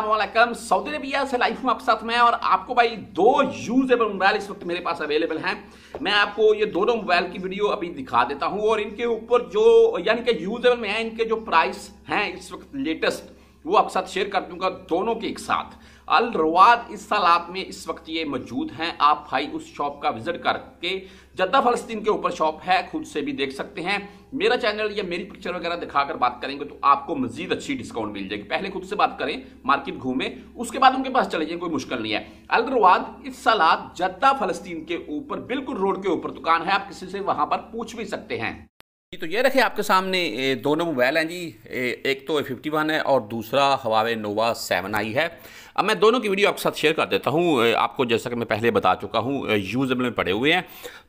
वालेकुम Saudi Arabia से life हूँ आपके साथ मैं और आपको भाई दो यूजेबल मोबाइल इस वक्त मेरे पास अवेलेबल हैं। मैं आपको ये दोनों मोबाइल की वीडियो अभी दिखा देता हूँ और इनके ऊपर जो, यानी कि यूजेबल में है, इनके जो प्राइस हैं इस वक्त लेटेस्ट, वो आपके साथ शेयर कर दूँगा दोनों के एक साथ। अल रवाद इस साल आप में इस वक्त ये मौजूद हैं। आप भाई उस शॉप का विज़िट करके जद्दा फलस्तीन के ऊपर शॉप है, खुद से भी देख सकते हैं। मेरा चैनल या मेरी पिक्चर वगैरह दिखाकर बात करेंगे तो आपको मजीद अच्छी डिस्काउंट मिल जाएगी। पहले खुद से बात करें, मार्केट घूमें, उसके बाद उनके पास चले जाए, कोई मुश्किल नहीं है। अल रवाद इस सालात जद्दा फलस्तीन के ऊपर, बिल्कुल रोड के ऊपर दुकान है, आप किसी से वहाँ पर पूछ भी सकते हैं। तो ये रखे आपके सामने दोनों मोबाइल हैं जी एक तो ए फिफ्टी वन है और दूसरा हवावे नोवा सेवन आई है। अब मैं दोनों की वीडियो आपके साथ शेयर कर देता हूँ। आपको जैसा कि मैं पहले बता चुका हूँ यूजेबल में पड़े हुए हैं।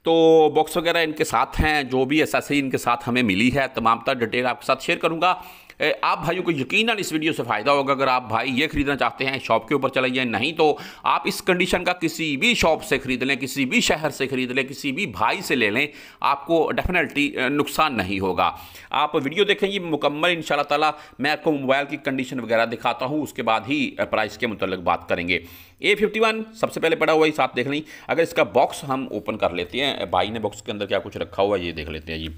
तो बॉक्स वगैरह इनके साथ हैं, जो भी एसेसरी इनके साथ हमें मिली है, तमाम तर डिटेल आपके साथ शेयर करूँगा। आप भाइयों को यकीन इस वीडियो से फ़ायदा होगा। अगर आप भाई ये खरीदना चाहते हैं, शॉप के ऊपर चले जाए, नहीं तो आप इस कंडीशन का किसी भी शॉप से ख़रीद लें, किसी भी शहर से ख़रीद लें, किसी भी भाई से ले लें, आपको डेफिनेटली नुकसान नहीं होगा। आप वीडियो देखें, ये मुकम्मल इन ताला, मैं आपको मोबाइल की कंडीशन वगैरह दिखाता हूँ, उसके बाद ही प्राइस के मुतल बात करेंगे। ए फिफ्टी वन सबसे पहले पड़ा हुआ ही साथ देख लें। अगर इसका बॉक्स हम ओपन कर लेते हैं भाई ने बॉक्स के अंदर क्या कुछ रखा हुआ है, ये देख लेते हैं जी।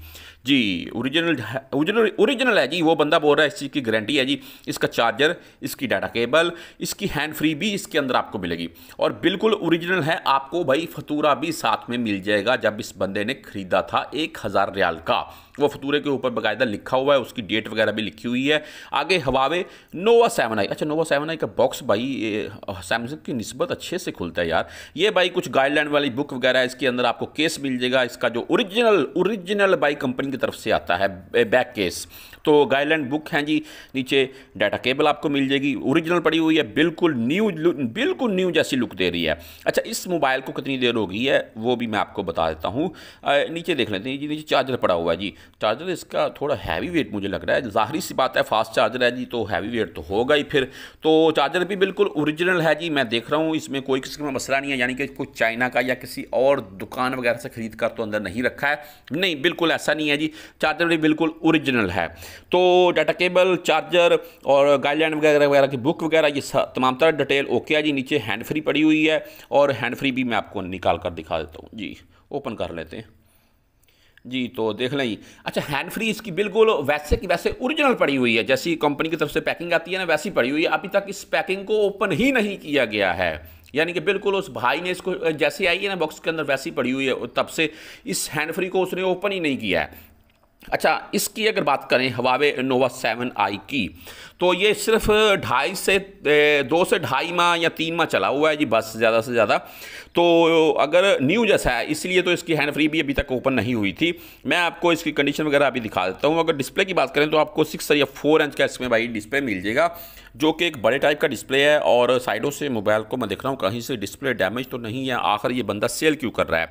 जी ओरिजिनल ओरिजिनल है जी, वो बंदा रहा है, इस चीज़ की गारंटी है जी। इसका चार्जर इसकी डाटा केबल इसकी हैंड फ्री भी इसके अंदर आपको मिलेगी। और बिल्कुल ओरिजिनल है, आपको भाई फतूरा भी साथ में मिल जाएगा जब इस बंदे ने ख़रीदा था एक हज़ार रियाल का। वो फतूरे के ऊपर बाकायदा लिखा हुआ है, उसकी डेट वगैरह भी लिखी हुई है। आगे हवावे, नोवा सेवन आई। अच्छा नोवा सेवन आई का बॉक्स भाई सैमसंग की नस्बत अच्छे से खुलता है यार। ये भाई कुछ गाइडलाइन वाली बुक वगैरह इसके अंदर आपको केस मिल जाएगा। इसका जो ओरिजिनल ओरिजिनल बाई कंपनी की तरफ़ से आता है बैक केस तो गाइडलाइन बुक हैं जी, नीचे डाटा केबल आपको मिल जाएगी। ओरिजिनल पड़ी हुई है, बिल्कुल न्यू बिल्कुल न्यू जैसी लुक दे रही है। अच्छा इस मोबाइल को कितनी देर हो गई है, वो भी मैं आपको बता देता हूँ। नीचे देख लेते हैं जी, नीचे चार्जर पड़ा हुआ है जी। चार्जर, इसका थोड़ा हैवी वेट मुझे लग रहा है। ज़ाहरी सी बात है फास्ट चार्जर है जी तो हैवी वेट तो होगा ही फिर। तो चार्जर भी बिल्कुल ओरिजिनल है जी, मैं देख रहा हूँ, इसमें कोई किसी का मसला नहीं है, यानी कि कोई चाइना का या किसी और दुकान वगैरह से ख़रीद कर तो अंदर नहीं रखा है। नहीं, बिल्कुल ऐसा नहीं है जी चार्जर भी बिल्कुल ओरिजिनल है। तो डाटा केबल चार्जर और गाइडलाइन वगैरह वगैरह की बुक वगैरह, ये तमाम तरह डिटेल ओके है जी, नीचे हैंड फ्री पड़ी हुई है और हैंड फ्री भी मैं आपको निकाल कर दिखा देता हूँ। जी ओपन कर लेते हैं। जी तो देख लें। अच्छा हैंड फ्री इसकी बिल्कुल वैसे की वैसे ओरिजिनल पड़ी हुई है। जैसी कंपनी की तरफ़ से पैकिंग आती है ना, वैसी पड़ी हुई है। अभी तक इस पैकिंग को ओपन ही नहीं किया गया है। यानी कि बिल्कुल उस भाई ने इसको जैसे आई है ना बॉक्स के अंदर वैसी पड़ी हुई है तब से इस हैंड फ्री को उसने ओपन ही नहीं किया है। अच्छा इसकी अगर बात करें हवावे नोवा सेवन आई की तो ये सिर्फ़ ढाई से दो से ढाई माह या तीन माह चला हुआ है जी, बस ज़्यादा से ज़्यादा। तो अगर न्यू जैसा है, इसलिए तो इसकी हैंड फ्री भी अभी तक ओपन नहीं हुई थी। मैं आपको इसकी कंडीशन वगैरह अभी दिखा देता हूँ। अगर डिस्प्ले की बात करें तो आपको सिक्स या फोर इंच का इसमें भाई डिस्प्ले मिल जाएगा, जो कि एक बड़े टाइप का डिस्प्ले है और साइडों से मोबाइल को मैं देख रहा हूँ, कहीं से डिस्प्ले डैमेज तो नहीं है, आखिर ये बंदा सेल क्यों कर रहा है?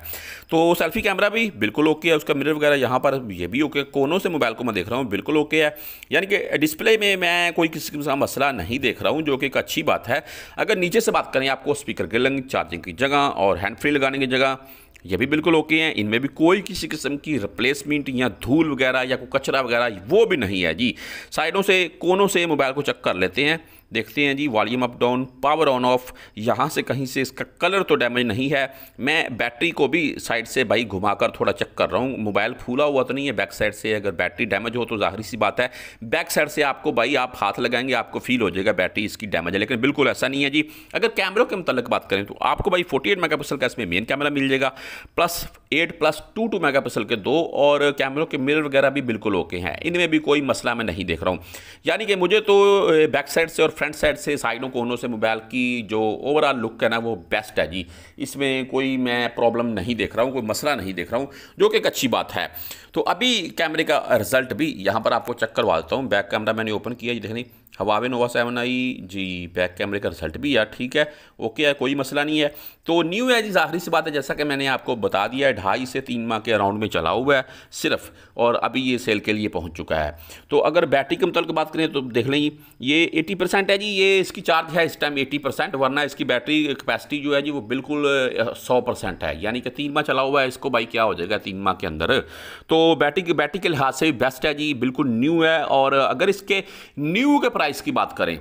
तो सेल्फी कैमरा भी बिल्कुल ओके है, उसका मिरर वगैरह यहाँ पर ये भी ओके कोनों से मोबाइल को मैं देख रहा हूँ, बिल्कुल ओके है। यानी कि डिस्प्ले में मैं कोई किसी का मसला नहीं देख रहा हूँ, जो कि एक अच्छी बात है। अगर नीचे से बात करें, आपको स्पीकर के लंग, चार्जिंग की जगह और हैंड फ्री लगाने की जगह, ये भी बिल्कुल ओके हैं। इनमें भी कोई किसी किस्म की रिप्लेसमेंट या धूल वगैरह या कोई कचरा वगैरह, वो भी नहीं है जी। साइडों से, कोनों से मोबाइल को चेक कर लेते हैं। देखते हैं जी volume up down power on off यहाँ से कहीं से इसका कलर तो डैमेज नहीं है। मैं बैटरी को भी साइड से भाई घुमाकर थोड़ा चेक कर रहा हूँ। मोबाइल फूला हुआ तो नहीं है बैक साइड से अगर बैटरी डैमेज हो तो ज़ाहिर सी बात है। बैक साइड से आपको भाई आप हाथ लगाएँगे, आपको फील हो जाएगा बैटरी इसकी डैमेज है। लेकिन बिल्कुल ऐसा नहीं है जी। अगर कैमरों के मतलब बात करें तो आपको भाई फोर्टी एट का इसमें मेन कैमरा मिल जाएगा plus eight plus two two mega के दो और कैमरों के मिरर वगैरह भी बिल्कुल ओके हैं। इनमें भी कोई मसला मैं नहीं देख रहा हूँ। यानी कि मुझे तो बैक साइड से और फ्रंट साइड से, साइडों कोनों से मोबाइल की जो ओवरऑल लुक है ना, वो बेस्ट है जी। इसमें कोई मैं प्रॉब्लम नहीं देख रहा हूँ, कोई मसला नहीं देख रहा हूँ, जो कि एक अच्छी बात है। तो अभी कैमरे का रिज़ल्ट भी यहाँ पर आपको चेक करवा देता हूँ। बैक कैमरा मैंने ओपन किया जी देखनी हवावे नोवा सेवन आई। जी बैक कैमरे का रिज़ल्ट भी यार ठीक है। ओके है कोई मसला नहीं है। तो न्यू है जी आखिरी सी बात है, जैसा कि मैंने आपको बता दिया है, ढाई से तीन माह के अराउंड में चला हुआ है, सिर्फ़। और अभी ये सेल के लिए पहुँच चुका है। तो अगर बैटरी के मतलब बात करें तो देख लें, ये एटी परसेंट है जी, ये इसकी चार्ज है इस टाइम एटी परसेंट वरना इसकी बैटरी कैपेसिटी जो है जी, वो बिल्कुल सौ परसेंट है। यानी कि तीन माह चला हुआ है, इसको भाई क्या हो जाएगा तीन माह के अंदर। तो बैटरी बैटरी के लिहाज से बेस्ट है जी, बिल्कुल न्यू है। और अगर इसके न्यू के प्राइस की बात करें।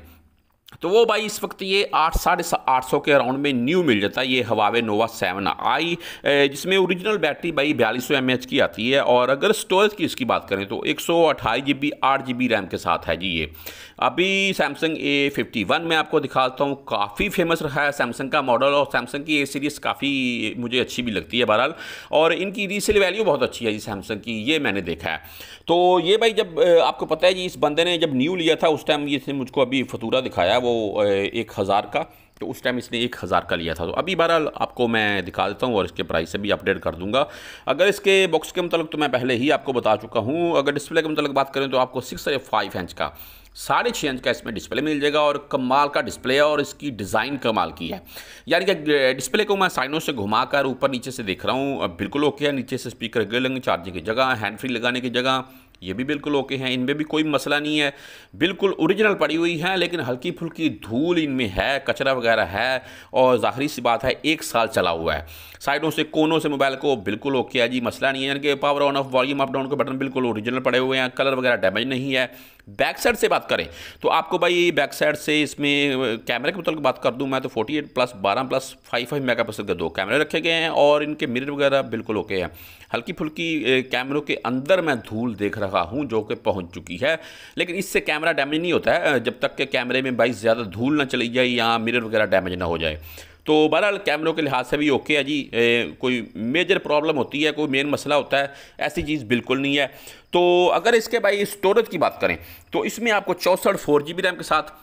तो वो भाई इस वक्त ये आठ, साढ़े आठ सौ के अराउंड में न्यू मिल जाता है, ये हवावे नोवा सेवन आई जिसमें ओरिजिनल बैटरी भाई बयालीस सौ एम एच की आती है और अगर स्टोरेज की इसकी बात करें तो एक सौ अट्ठाईस जी बी आठ जी बी रैम के साथ है जी ये। अभी सैमसंग ए फिफ्टी वन में आपको दिखाता हूँ, काफ़ी फ़ेमस रहा है सैमसंग का मॉडल और सैमसंग की ए सीरीज़ काफ़ी मुझे अच्छी भी लगती है बहरहाल और इनकी रीसेल वैल्यू बहुत अच्छी है जी सैमसंग की, ये मैंने देखा है। तो ये भाई जब आपको पता है जी, इस बंदे ने जब न्यू लिया था, उस टाइम ये मुझको अभी फतूरा दिखाया वो एक हज़ार का तो उस टाइम इसने एक हज़ार का लिया था। तो अभी बहरहाल आपको मैं दिखा देता हूँ और इसके प्राइस से भी अपडेट कर दूँगा। अगर इसके बॉक्स के मतलब तो मैं पहले ही आपको बता चुका हूँ। अगर डिस्प्ले के मतलब बात करें तो आपको सिक्स या फाइव इंच का, साढ़े छः इंच का इसमें डिस्प्ले मिल जाएगा और कमाल का डिस्प्ले है और इसकी डिज़ाइन कमाल की है। यानी कि डिस्प्ले को मैं साइनों से घुमाकर ऊपर नीचे से देख रहा हूँ। बिल्कुल ओके है, नीचे से स्पीकर लगे लेंगे चार्जिंग की जगह हैंड फ्री लगाने की जगह। ये भी बिल्कुल ओके हैं, इनमें भी कोई मसला नहीं है। बिल्कुल ओरिजिनल पड़ी हुई है, लेकिन हल्की फुल्की धूल इनमें है, कचरा वगैरह है, और ज़ाहरी सी बात है, एक साल चला हुआ है। साइडों से, कोनों से मोबाइल को बिल्कुल ओके है जी, मसला नहीं है, यानी कि power on off volume up down के बटन बिल्कुल ओरिजिनल पड़े हुए हैं कलर वगैरह डैमेज नहीं है। बैक साइड से बात करें तो आपको भाई बैक साइड से इसमें कैमरे के मतलब बात कर दूँ मैं तो 48 प्लस 12 प्लस 55 मेगापिक्सल के दो कैमरे रखे गए हैं, और इनके मिरर वगैरह बिल्कुल ओके हैं। हल्की फुल्की कैमरों के अंदर मैं धूल देख रहा हूँ जो कि पहुँच चुकी है। लेकिन इससे कैमरा डैमेज नहीं होता है जब तक के कैमरे में बाइक ज़्यादा धूल ना चली जाए या मिरर वगैरह डैमेज ना हो जाए। तो बहरहाल कैमरों के लिहाज से भी ओके है जी। ए, कोई मेजर प्रॉब्लम होती है कोई मेन मसला होता है ऐसी चीज़ बिल्कुल नहीं है। तो अगर इसके भाई स्टोरेज की बात करें तो इसमें आपको चौंसठ फोर जी बी रैम के साथ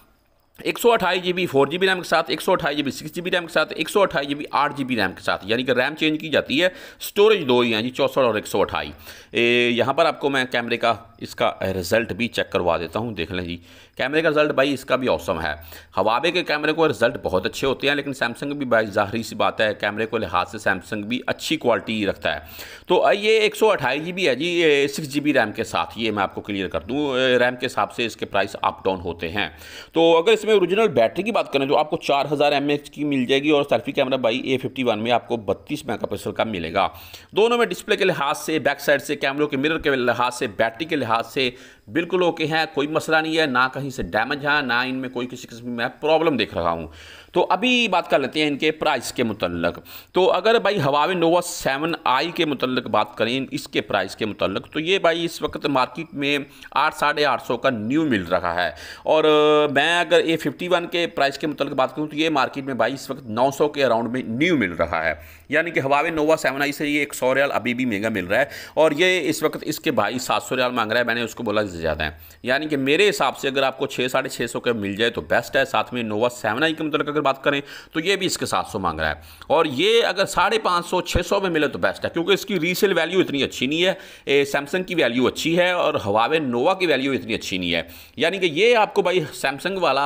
एक सौ अठाई G B four G B RAM के साथ, एक सौ अठाई G B six G B RAM के साथ, एक सौ अठाई जी बी आठ जी बी रैम के साथ, यानी कि रैम चेंज की जाती है। स्टोरेज दो ही हैं जी, चौंसठ और एक सौ अठाई यहाँ पर आपको मैं कैमरे का इसका रिज़ल्ट भी चेक करवा देता हूँ, देख लें जी। कैमरे का रिज़ल्ट भाई इसका भी औसम है। हवाबे के कैमरे को रिज़ल्ट बहुत अच्छे होते हैं, लेकिन सैमसंग भी भाई ज़ाहरी सी बात है, कैमरे को लिहाज से सैमसंग भी अच्छी क्वालिटी रखता है। तो ये एक सौ है जी सिक्स जी रैम के साथ, ये मैं आपको क्लियर कर दूँ रैम के हिसाब से इसके प्राइस अप डाउन होते हैं। तो अगर इसमें ओरिजिनल बैटरी की बात करें तो आपको चार हज़ार की मिल जाएगी, और सेल्फी कैमरा बाई ए फिफ्टी वन में आपको बत्तीस मेगा का मिलेगा। दोनों में डिस्प्ले के लिहाज से बैक साइड से कैमरों के मिरर के लिहाज से बैटरी के लिहाज से बिल्कुल ओके हैं, कोई मसला नहीं है, ना कहीं से डैमेज है, ना इनमें कोई किसी किस्म में प्रॉब्लम देख रहा हूँ। तो अभी बात कर लेते हैं इनके प्राइस के मुतलक तो अगर भाई हवावे नोवा सेवन आई के मुतलक बात करें, इसके प्राइस के मुतलक तो ये भाई इस वक्त मार्केट में आठ, साढ़े आठ सौ का न्यू मिल रहा है। और मैं अगर ए फिफ्टी वन के प्राइस के मुतलक बात करूँ तो ये मार्केट में भाई इस वक्त नौ सौ के अराउंड में न्यू मिल रहा है। यानी कि हवावे नोवा सेवन आई से ये एक सौ रियाल अभी भी महँगा मिल रहा है। और ये इस वक्त इसके भाई सात सौ रियाल मांग रहा है, मैंने उसको बोला ज़्यादा है। यानी कि मेरे हिसाब से अगर आपको छः, साढ़े छः सौ का मिल जाए तो बेस्ट है। साथ में नोवा सेवन आई के मतलब अगर बात करें तो ये भी इसके सात सौ मांग रहा है। और ये अगर साढ़े पाँच सौ छः सौ में मिले तो बेस्ट है, क्योंकि इसकी रीसेल वैल्यू इतनी अच्छी नहीं है। सैमसंग की वैल्यू अच्छी है और हवावे नोवा की वैल्यू इतनी अच्छी नहीं है। यानी कि ये आपको भाई सैमसंग वाला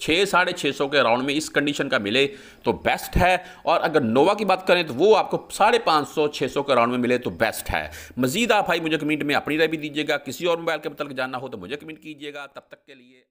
छः साढ़े छः सौ के अराउंड में इस कंडीशन का मिले तो बेस्ट है। और अगर नोवा की बात करें तो वो आपको साढ़े पाँच सौ छः सौ के अराउंड में मिले तो बेस्ट है। मजीद आप भाई मुझे कमेंट में अपनी राय भी दीजिएगा। किसी और मोबाइल के मतलब जानना हो तो मुझे कमेंट कीजिएगा। तब तक के लिए